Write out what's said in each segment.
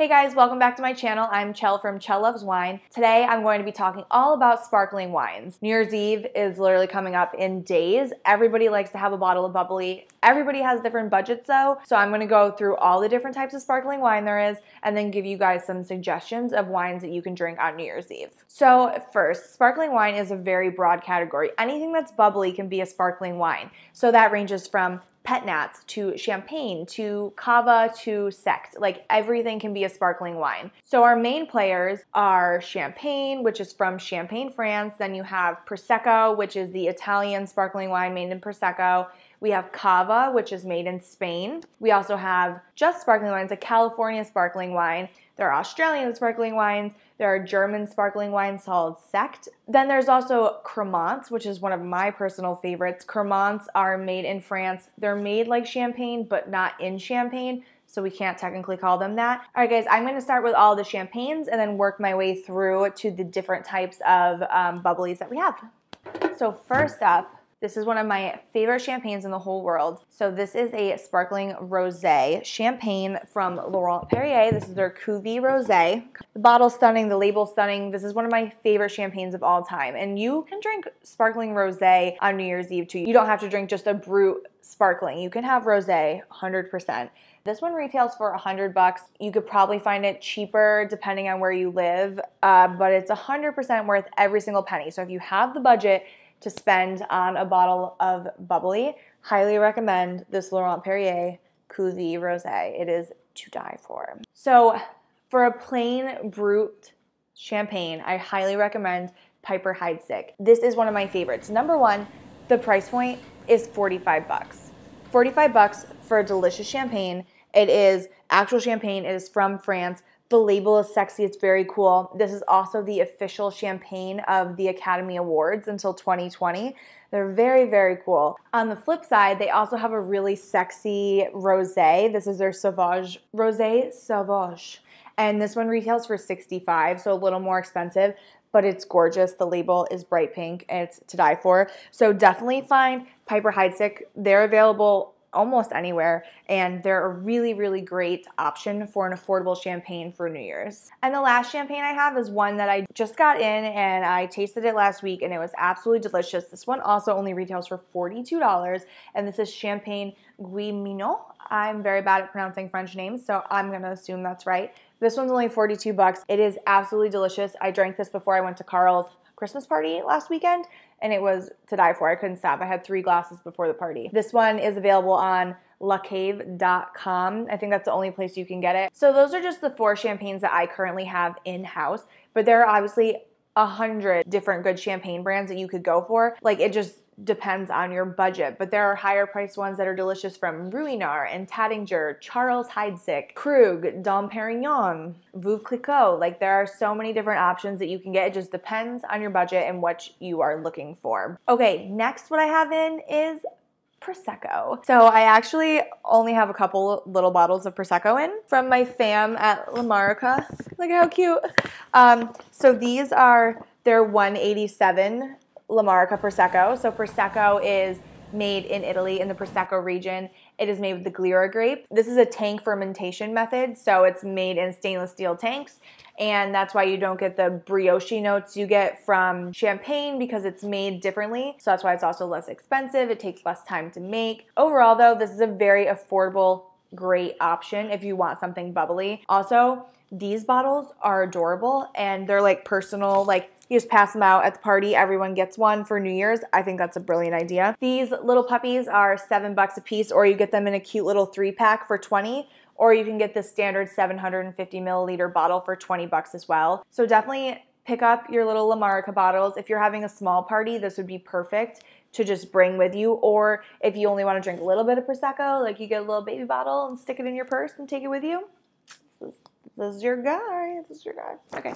Hey guys, welcome back to my channel. I'm Chel from Chel Loves Wine. Today I'm going to be talking all about sparkling wines. New Year's Eve is literally coming up in days. Everybody likes to have a bottle of bubbly. Everybody has different budgets though, so I'm going to go through all the different types of sparkling wine there is and then give you guys some suggestions of wines that you can drink on New Year's Eve. So first, sparkling wine is a very broad category. Anything that's bubbly can be a sparkling wine. So that ranges from pet nats to champagne to cava to Sekt. Like everything can be a sparkling wine. So our main players are champagne, which is from Champagne, France. Then you have prosecco, which is the Italian sparkling wine made in prosecco. We have cava, which is made in Spain. We also have just sparkling wines, a California sparkling wine. There are Australian sparkling wines. There are German sparkling wines called Sekt. Then there's also Cremants, which is one of my personal favorites. Cremants are made in France. They're made like champagne, but not in champagne so we can't technically call them that. All right, guys, I'm gonna start with all the champagnes and then work my way through to the different types of um, bubblies that we have. So first up, this is one of my favorite champagnes in the whole world. So this is a sparkling rosé champagne from Laurent Perrier. This is their Cuvée Rosé. The bottle's stunning, the label's stunning. This is one of my favorite champagnes of all time. And you can drink sparkling rosé on New Year's Eve too. You don't have to drink just a brut sparkling. You can have rosé 100%. This one retails for 100 bucks. You could probably find it cheaper depending on where you live, uh, but it's 100% worth every single penny. So if you have the budget to spend on a bottle of bubbly, highly recommend this Laurent Perrier Cuvée Rosé. It is to die for. So for a plain brut champagne, I highly recommend Piper Heidsieck. This is one of my favorites. Number one, the price point is 45 bucks. 45 bucks for a delicious champagne. It is actual champagne. It is from France. The label is sexy, it's very cool. This is also the official champagne of the Academy Awards until 2020. They're very, very cool. On the flip side, they also have a really sexy rosé. This is their Sauvage Rosé Sauvage. And this one retails for 65, so a little more expensive, but it's gorgeous. The label is bright pink and it's to die for. So definitely find Piper Heidsieck. They're available almost anywhere, and they're a really, really great option for an affordable champagne for New Year's. And the last champagne I have is one that I just got in and I tasted it last week and it was absolutely delicious. This one also only retails for $42, and this is Champagne Guillemino. I'm very bad at pronouncing French names, so I'm gonna assume that's right. This one's only 42 bucks. It is absolutely delicious. I drank this before I went to Carl's Christmas party last weekend and it was to die for. I couldn't stop. I had three glasses before the party. This one is available on lacave.com. I think that's the only place you can get it. So those are just the four champagnes that I currently have in-house, but there are obviously a hundred different good champagne brands that you could go for. Like it just depends on your budget, but there are higher priced ones that are delicious from Ruinart and Taittinger, Charles Heidsieck, Krug, Dom Perignon, Veuve Clicquot. Like there are so many different options that you can get. It just depends on your budget and what you are looking for. Okay, next what I have in is Prosecco. So I actually only have a couple little bottles of Prosecco in from my fam at La Marca. Look how cute. Um, so these are their 187 La Marca Prosecco. So Prosecco is made in Italy in the Prosecco region. It is made with the Glera grape. This is a tank fermentation method, so it's made in stainless steel tanks, and that's why you don't get the brioche notes you get from champagne because it's made differently. So that's why it's also less expensive. It takes less time to make. Overall, though, this is a very affordable, great option if you want something bubbly. Also, these bottles are adorable and they're like personal, like you just pass them out at the party. Everyone gets one for New Year's. I think that's a brilliant idea. These little puppies are seven bucks a piece, or you get them in a cute little three pack for 20 or you can get the standard 750 milliliter bottle for 20 bucks as well. So definitely pick up your little La Marca bottles. If you're having a small party, this would be perfect to just bring with you. Or if you only want to drink a little bit of Prosecco, like you get a little baby bottle and stick it in your purse and take it with you. This is, your guy. This is your guy. Okay.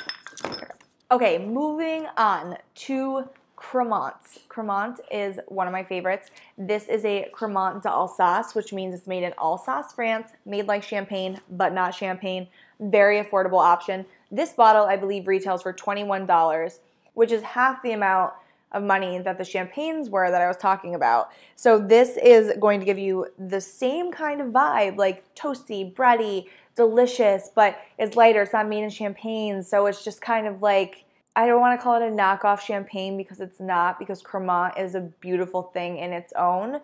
Okay, moving on to Cremant. Cremant is one of my favorites. This is a Cremant d'Alsace, which means it's made in Alsace, France, made like champagne, but not champagne. Very affordable option. This bottle, I believe, retails for $21, which is half the amount of money that the champagnes were that I was talking about. So this is going to give you the same kind of vibe, like toasty, bready, delicious, but it's lighter. It's not made in champagne, so it's just kind of like I don't want to call it a knockoff champagne because it's not, because Cremant is a beautiful thing in its own,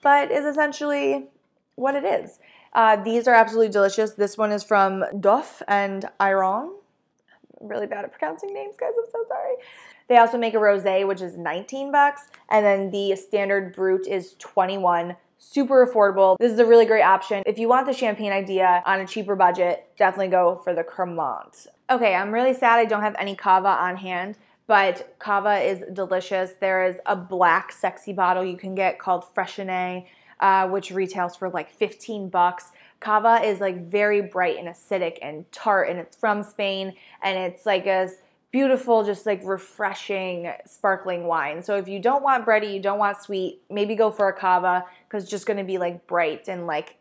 but is essentially what it is. Uh, these are absolutely delicious. This one is from Dopff and Irion. Really bad at pronouncing names, guys. I'm so sorry. They also make a rosé, which is 19 bucks, and then the standard brut is 21 super affordable. This is a really great option. If you want the champagne idea on a cheaper budget, definitely go for the Cremant. Okay, I'm really sad I don't have any cava on hand, but cava is delicious. There is a black sexy bottle you can get called Freixenet, uh, which retails for like 15 bucks. Cava is like very bright and acidic and tart, and it's from Spain, and it's like a beautiful, just like refreshing sparkling wine. So if you don't want bready, you don't want sweet, maybe go for a cava because it's just gonna be like bright and like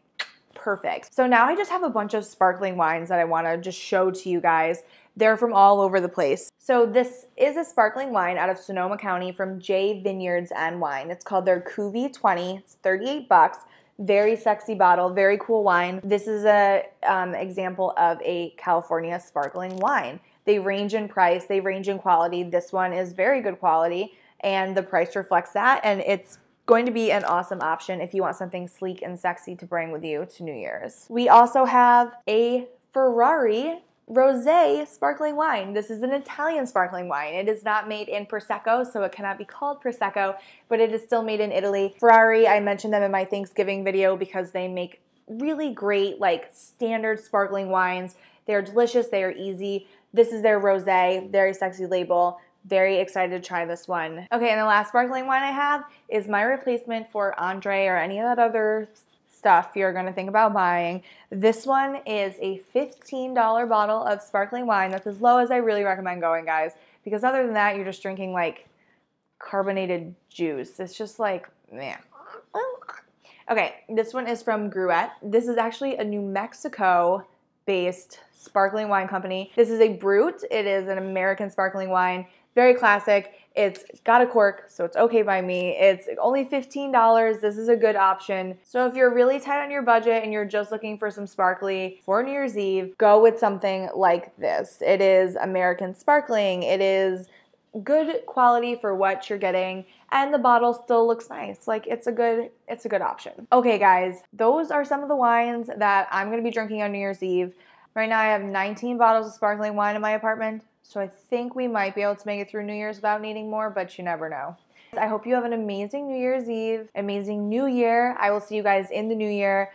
perfect. So now I just have a bunch of sparkling wines that I wanna just show to you guys. They're from all over the place. So this is a sparkling wine out of Sonoma County from J Vineyards and Wine. It's called their Cuvée 20. It's 38 bucks. Very sexy bottle, very cool wine. This is a um, example of a California sparkling wine. They range in price, they range in quality. This one is very good quality, and the price reflects that. And it's going to be an awesome option if you want something sleek and sexy to bring with you to New Year's. We also have a Ferrari rosé sparkling wine. This is an Italian sparkling wine. It is not made in Prosecco, so it cannot be called Prosecco, but it is still made in Italy. Ferrari, I mentioned them in my Thanksgiving video because they make really great, like standard sparkling wines. They are delicious, they are easy. This is their rosé, very sexy label. Very excited to try this one. Okay, and the last sparkling wine I have is my replacement for Andre or any of that other stuff you're going to think about buying. This one is a $15 bottle of sparkling wine. That's as low as I really recommend going, guys, because other than that, you're just drinking like carbonated juice. It's just like, man. Okay, this one is from Gruet. This is actually a New Mexico based sparkling wine company. This is a Brut. It is an American sparkling wine. Very classic. It's got a cork, so it's okay by me. It's only $15. This is a good option. So if you're really tight on your budget and you're just looking for some sparkly for New Year's Eve, go with something like this. It is American sparkling. It is good quality for what you're getting and the bottle still looks nice like it's a good it's a good option okay guys those are some of the wines that i'm going to be drinking on new year's eve Right now I have 19 bottles of sparkling wine in my apartment, so I think we might be able to make it through New Year's without needing more, but you never know. I hope you have an amazing New Year's Eve, amazing New Year. I will see you guys in the New Year.